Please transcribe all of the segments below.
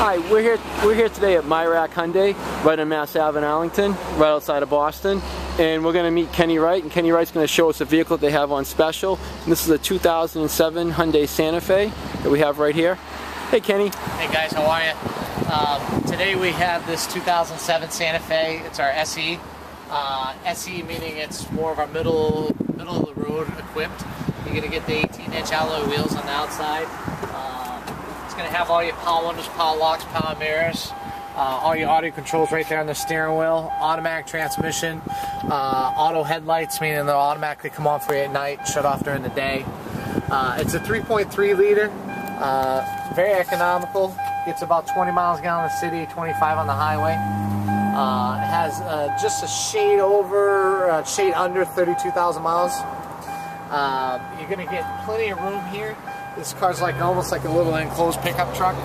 Hi, we're here we're here today at Mirak Hyundai, right on Mass Ave in Arlington, right outside of Boston. And we're going to meet Kenny Wright, and Kenny Wright's going to show us a vehicle that they have on special. And this is a 2007 Hyundai Santa Fe that we have right here. Hey Kenny. Hey guys, how are you? Um, today we have this 2007 Santa Fe. It's our SE. Uh, SE meaning it's more of our middle middle of the road equipped. You're going to get the 18 inch alloy wheels on the outside. Going to have all your power windows, power locks, power mirrors. Uh, all your audio controls right there on the steering wheel, automatic transmission, uh, auto headlights, meaning they'll automatically come on for you at night, shut off during the day. Uh, it's a 3.3 liter, uh, very economical, gets about 20 miles a gallon in the city, 25 on the highway. Uh, it has uh, just a shade over, shade under 32,000 miles. you're going to get plenty of room here. This car's like almost like a little enclosed pickup truck.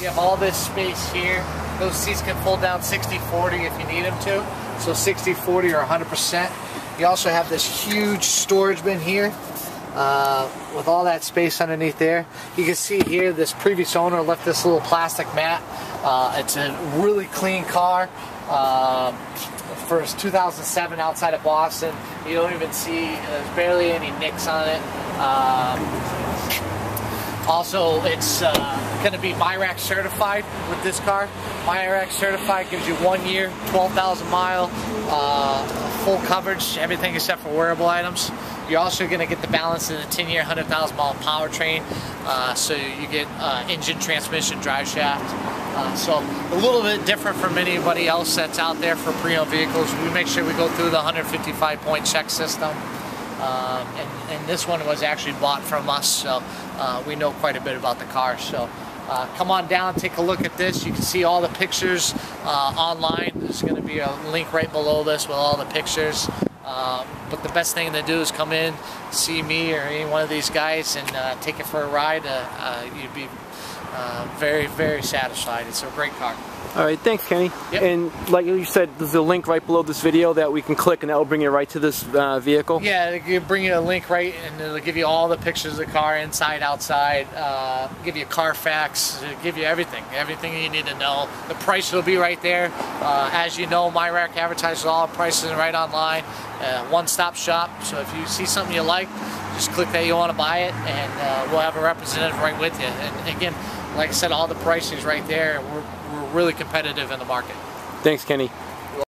You have all this space here. Those seats can fold down 60-40 if you need them to. So 60-40 or 100%. You also have this huge storage bin here uh, with all that space underneath there. You can see here this previous owner left this little plastic mat. Uh, it's a really clean car. Uh, for 2007 outside of Boston, you don't even see, there's barely any nicks on it. Um, also, it's uh, going to be Mirak certified with this car. Mirak certified gives you one year, 12,000 mile, uh, full coverage, everything except for wearable items. You're also going to get the balance of the 10 year, 100,000 mile powertrain. Uh, so you get uh, engine, transmission, drive shaft. Uh, so a little bit different from anybody else that's out there for pre-owned vehicles. We make sure we go through the 155 point check system. Um, and, and, this one was actually bought from us, so uh, we know quite a bit about the car. So uh, come on down, take a look at this. You can see all the pictures uh, online. There's going to be a link right below this with all the pictures. Um, but the best thing to do is come in, see me or any one of these guys, and uh, take it for a ride. Uh, you'd be very, very satisfied. It's a great car. All right, thanks, Kenny. Yep. And like you said, there's a link right below this video that we can click, and that will bring you right to this uh, vehicle. Yeah, it'll bring you a link right, and it'll give you all the pictures of the car, inside, outside. Uh, give you a Carfax, it'll give you everything, everything you need to know. The price will be right there. Uh, as you know, Mirak advertises all prices right online. Uh, one-stop shop. So if you see something you like, just click that you want to buy it, and uh, we'll have a representative right with you. And again, like I said, all the pricing is right there. We're, we're really competitive in the market. Thanks, Kenny.